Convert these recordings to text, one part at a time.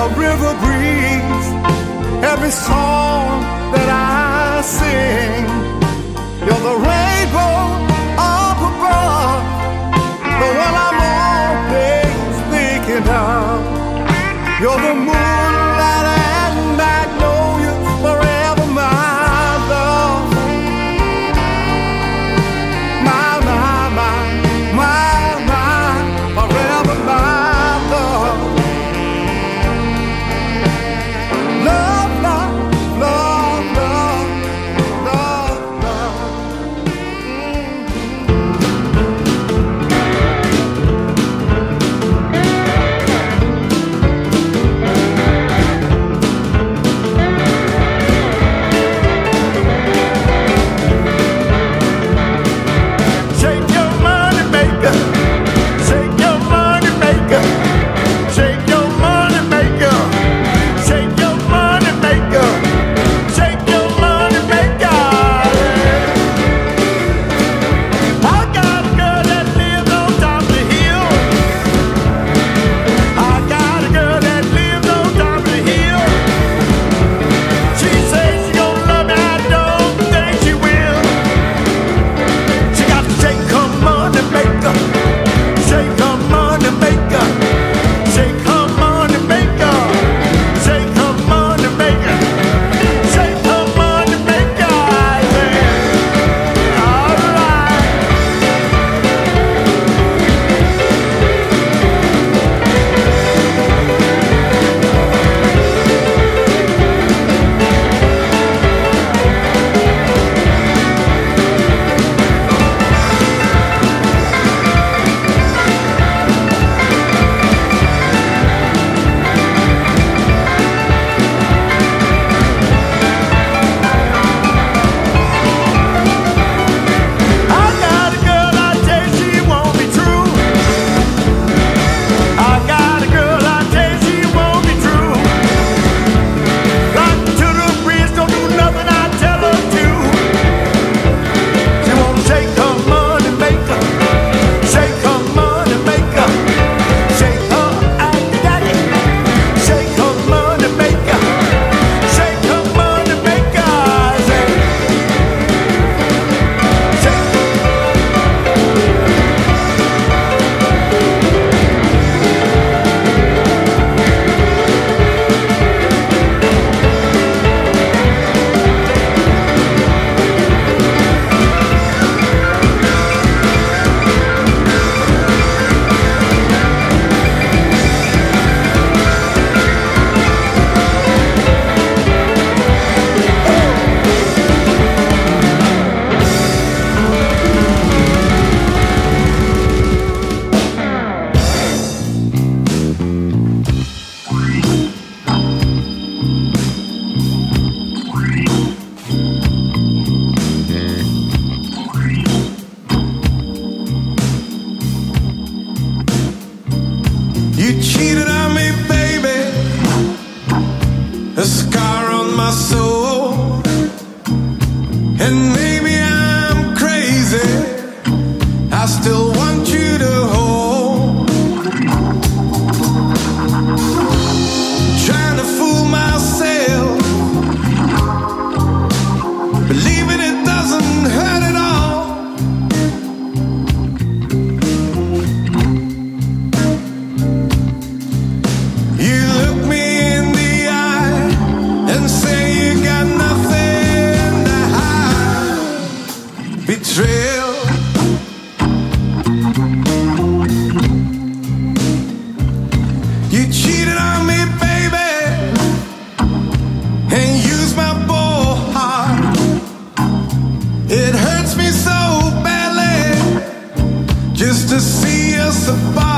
a river breeze. Every song that I sing, you're the rain. You cheated on me, baby, and used my whole heart. It hurts me so badly just to see us apart.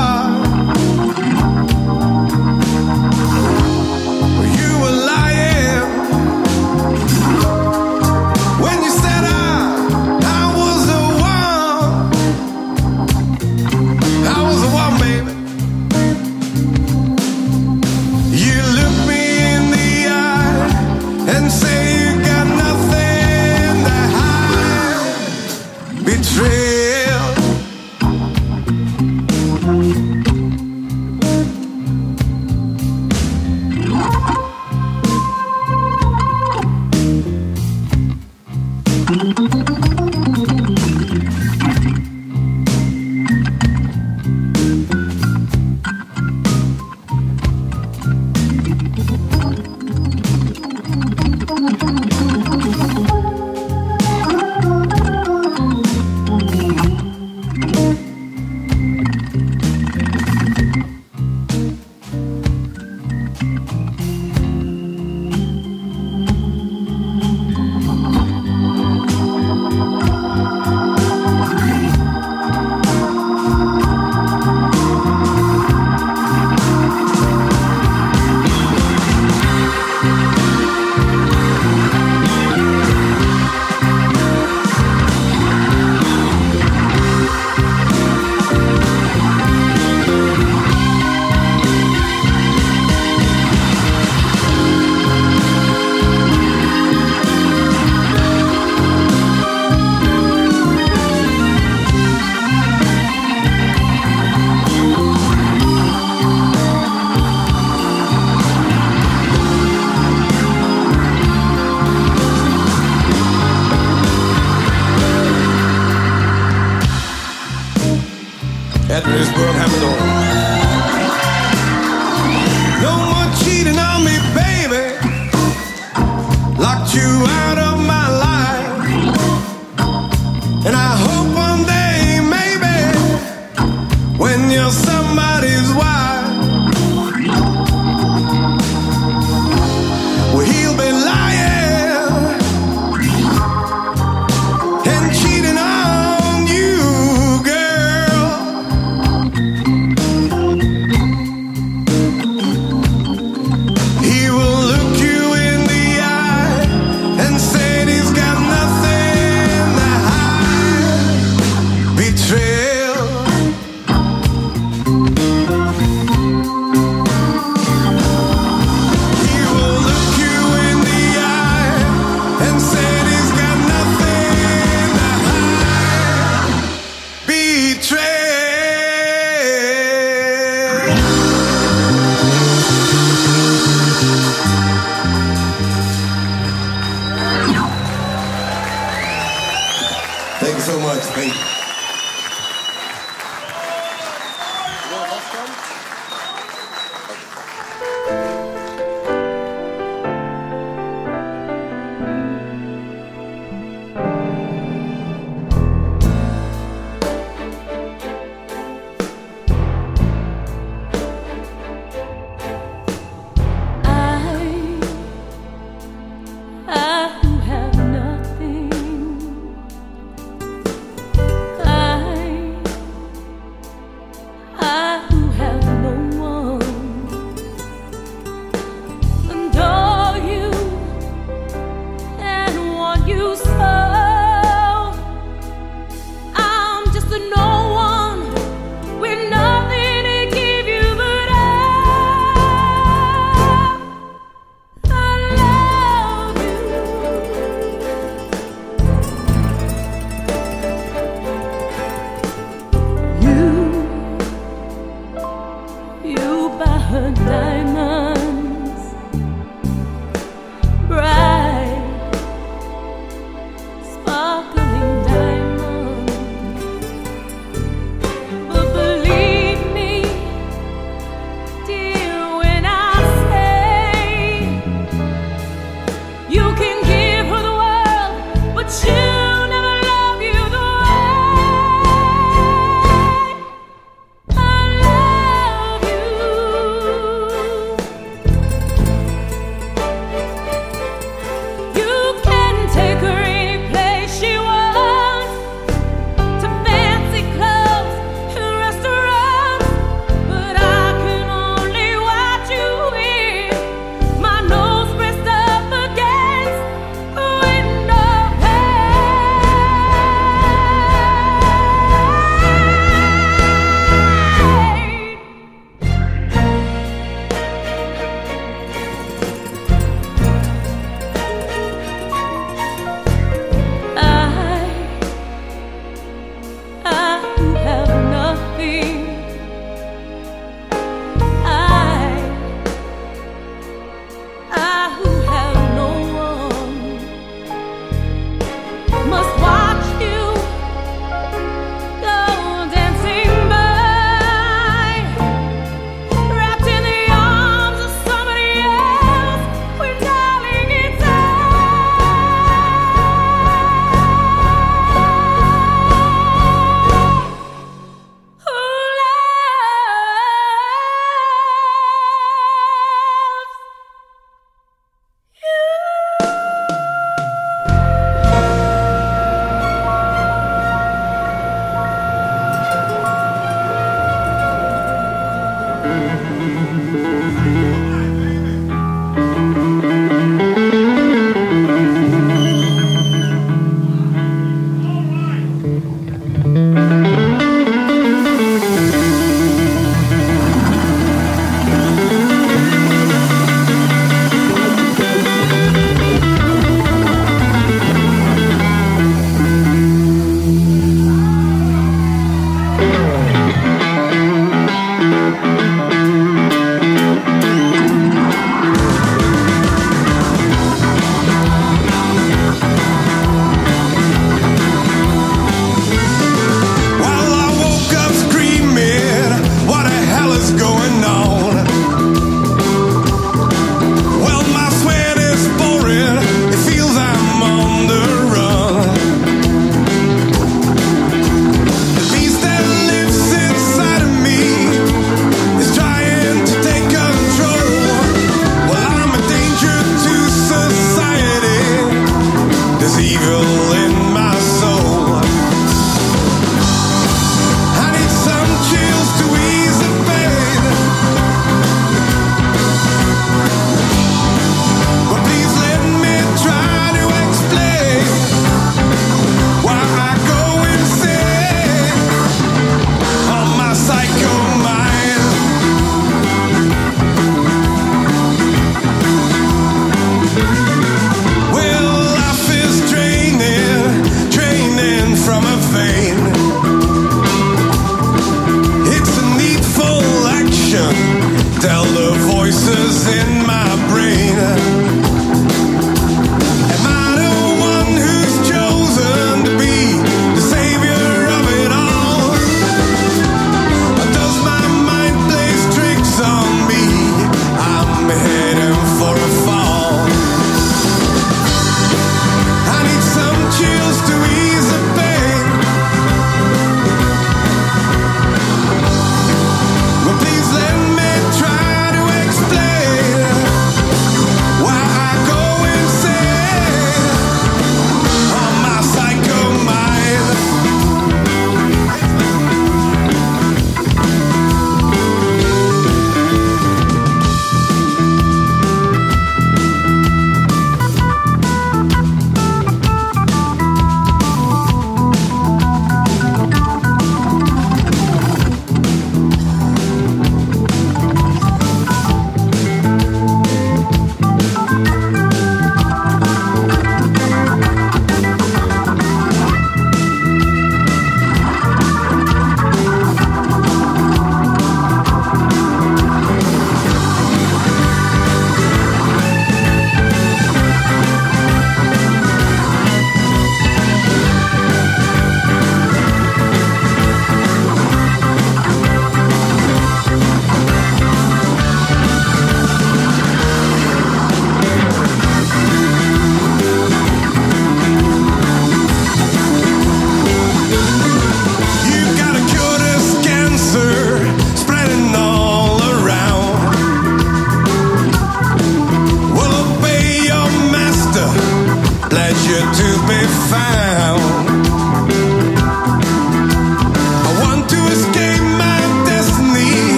much. Thank you.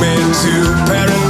Me to paradise.